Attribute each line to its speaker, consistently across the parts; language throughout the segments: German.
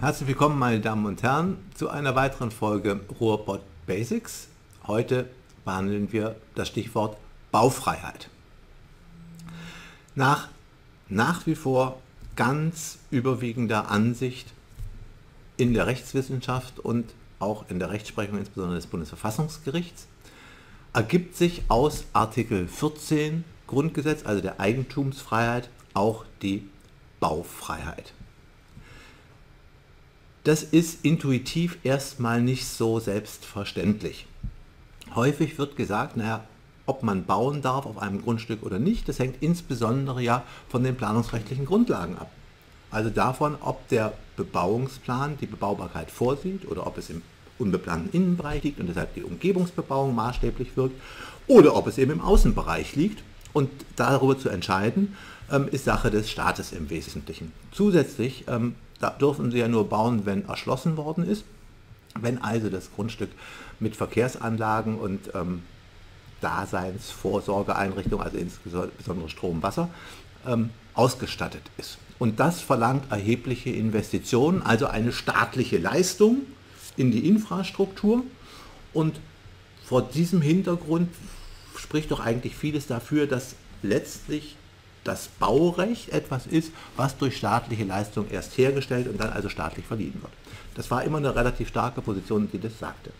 Speaker 1: Herzlich willkommen, meine Damen und Herren, zu einer weiteren Folge Ruhrpott Basics. Heute behandeln wir das Stichwort Baufreiheit. Nach nach wie vor ganz überwiegender Ansicht in der Rechtswissenschaft und auch in der Rechtsprechung, insbesondere des Bundesverfassungsgerichts, ergibt sich aus Artikel 14 Grundgesetz, also der Eigentumsfreiheit, auch die Baufreiheit. Das ist intuitiv erstmal nicht so selbstverständlich. Häufig wird gesagt, naja, ob man bauen darf auf einem Grundstück oder nicht, das hängt insbesondere ja von den planungsrechtlichen Grundlagen ab. Also davon, ob der Bebauungsplan die Bebaubarkeit vorsieht oder ob es im unbeplanten Innenbereich liegt und deshalb die Umgebungsbebauung maßstäblich wirkt oder ob es eben im Außenbereich liegt. Und darüber zu entscheiden, ähm, ist Sache des Staates im Wesentlichen. Zusätzlich ähm, da dürfen Sie ja nur bauen, wenn erschlossen worden ist. Wenn also das Grundstück mit Verkehrsanlagen und ähm, Daseinsvorsorgeeinrichtungen, also insbesondere Strom, Wasser, ähm, ausgestattet ist. Und das verlangt erhebliche Investitionen, also eine staatliche Leistung in die Infrastruktur. Und vor diesem Hintergrund spricht doch eigentlich vieles dafür, dass letztlich das Baurecht etwas ist, was durch staatliche Leistung erst hergestellt und dann also staatlich verliehen wird. Das war immer eine relativ starke Position, die das sagte.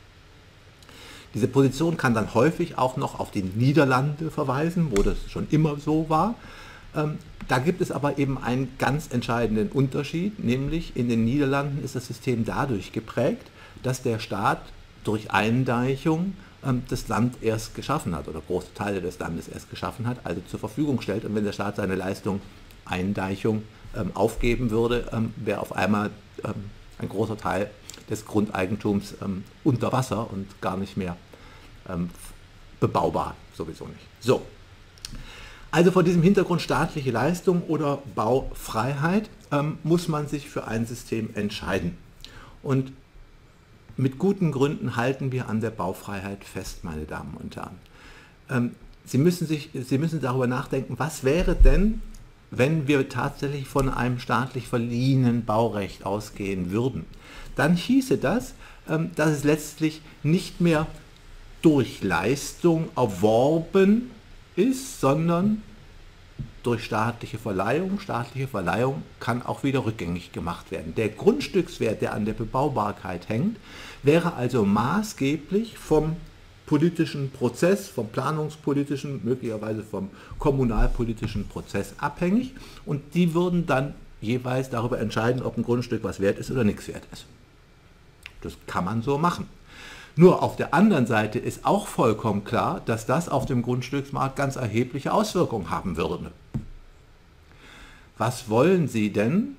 Speaker 1: Diese Position kann dann häufig auch noch auf die Niederlande verweisen, wo das schon immer so war. Ähm, da gibt es aber eben einen ganz entscheidenden Unterschied, nämlich in den Niederlanden ist das System dadurch geprägt, dass der Staat durch Eindeichung das Land erst geschaffen hat oder große Teile des Landes erst geschaffen hat, also zur Verfügung stellt. Und wenn der Staat seine Leistung Eindeichung ähm, aufgeben würde, ähm, wäre auf einmal ähm, ein großer Teil des Grundeigentums ähm, unter Wasser und gar nicht mehr ähm, bebaubar, sowieso nicht. So, also vor diesem Hintergrund staatliche Leistung oder Baufreiheit muss man sich für ein System entscheiden. Und mit guten Gründen halten wir an der Baufreiheit fest, meine Damen und Herren. Ähm, Sie, müssen sich, Sie müssen darüber nachdenken, was wäre denn, wenn wir tatsächlich von einem staatlich verliehenen Baurecht ausgehen würden. Dann hieße das, ähm, dass es letztlich nicht mehr durch Leistung erworben ist, sondern durch staatliche Verleihung. Staatliche Verleihung kann auch wieder rückgängig gemacht werden. Der Grundstückswert, der an der Bebaubarkeit hängt, wäre also maßgeblich vom politischen Prozess, vom planungspolitischen, möglicherweise vom kommunalpolitischen Prozess abhängig und die würden dann jeweils darüber entscheiden, ob ein Grundstück was wert ist oder nichts wert ist. Das kann man so machen. Nur auf der anderen Seite ist auch vollkommen klar, dass das auf dem Grundstücksmarkt ganz erhebliche Auswirkungen haben würde. Was wollen Sie denn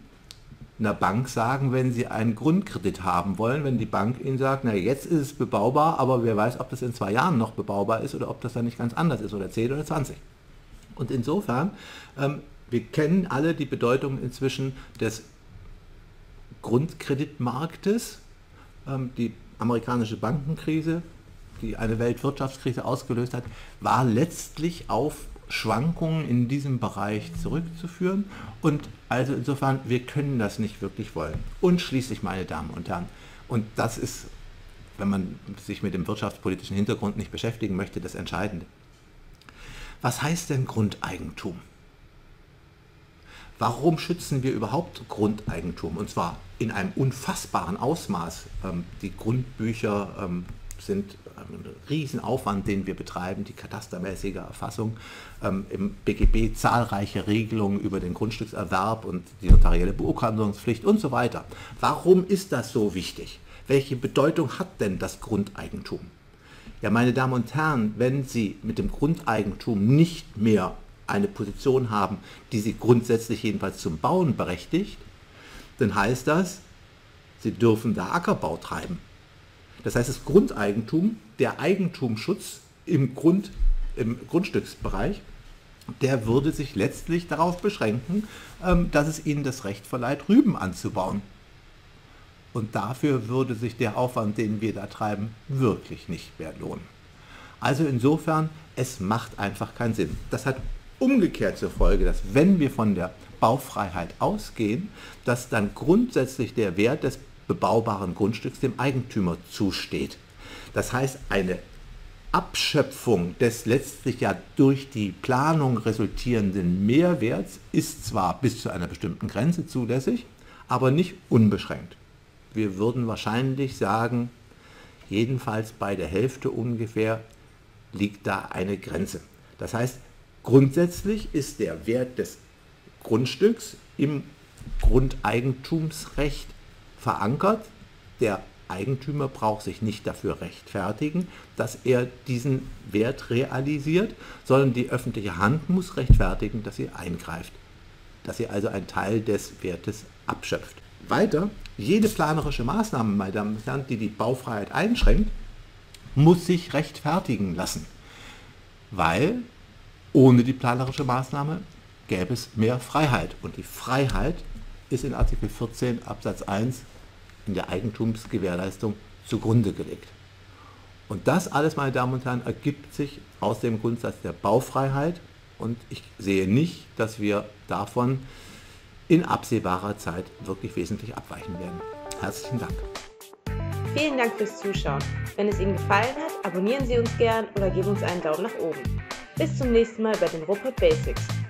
Speaker 1: einer Bank sagen, wenn Sie einen Grundkredit haben wollen, wenn die Bank Ihnen sagt, na jetzt ist es bebaubar, aber wer weiß, ob das in zwei Jahren noch bebaubar ist oder ob das dann nicht ganz anders ist oder 10 oder 20. Und insofern, ähm, wir kennen alle die Bedeutung inzwischen des Grundkreditmarktes. Ähm, die amerikanische Bankenkrise, die eine Weltwirtschaftskrise ausgelöst hat, war letztlich auf Schwankungen in diesem Bereich zurückzuführen. Und also insofern, wir können das nicht wirklich wollen. Und schließlich, meine Damen und Herren, und das ist, wenn man sich mit dem wirtschaftspolitischen Hintergrund nicht beschäftigen möchte, das Entscheidende. Was heißt denn Grundeigentum? Warum schützen wir überhaupt Grundeigentum? Und zwar in einem unfassbaren Ausmaß. Ähm, die Grundbücher ähm, sind ein Riesenaufwand, den wir betreiben, die katastermäßige Erfassung, ähm, im BGB zahlreiche Regelungen über den Grundstückserwerb und die notarielle Beurkundungspflicht und so weiter. Warum ist das so wichtig? Welche Bedeutung hat denn das Grundeigentum? Ja, meine Damen und Herren, wenn Sie mit dem Grundeigentum nicht mehr eine Position haben, die Sie grundsätzlich jedenfalls zum Bauen berechtigt, dann heißt das, Sie dürfen da Ackerbau treiben. Das heißt, das Grundeigentum, der Eigentumsschutz im, Grund, im Grundstücksbereich, der würde sich letztlich darauf beschränken, ähm, dass es ihnen das Recht verleiht, Rüben anzubauen. Und dafür würde sich der Aufwand, den wir da treiben, wirklich nicht mehr lohnen. Also insofern, es macht einfach keinen Sinn. Das hat umgekehrt zur Folge, dass wenn wir von der Baufreiheit ausgehen, dass dann grundsätzlich der Wert des bebaubaren Grundstücks dem Eigentümer zusteht. Das heißt, eine Abschöpfung des letztlich ja durch die Planung resultierenden Mehrwerts ist zwar bis zu einer bestimmten Grenze zulässig, aber nicht unbeschränkt. Wir würden wahrscheinlich sagen, jedenfalls bei der Hälfte ungefähr liegt da eine Grenze. Das heißt, grundsätzlich ist der Wert des Grundstücks im Grundeigentumsrecht verankert. Der Eigentümer braucht sich nicht dafür rechtfertigen, dass er diesen Wert realisiert, sondern die öffentliche Hand muss rechtfertigen, dass sie eingreift, dass sie also einen Teil des Wertes abschöpft. Weiter, jede planerische Maßnahme, meine Damen und Herren, die die Baufreiheit einschränkt, muss sich rechtfertigen lassen, weil ohne die planerische Maßnahme gäbe es mehr Freiheit. Und die Freiheit ist in Artikel 14 Absatz 1 in der Eigentumsgewährleistung zugrunde gelegt. Und das alles, meine Damen und Herren, ergibt sich aus dem Grundsatz der Baufreiheit und ich sehe nicht, dass wir davon in absehbarer Zeit wirklich wesentlich abweichen werden. Herzlichen Dank.
Speaker 2: Vielen Dank fürs Zuschauen. Wenn es Ihnen gefallen hat, abonnieren Sie uns gern oder geben uns einen Daumen nach oben. Bis zum nächsten Mal bei den Ruhrpott Basics.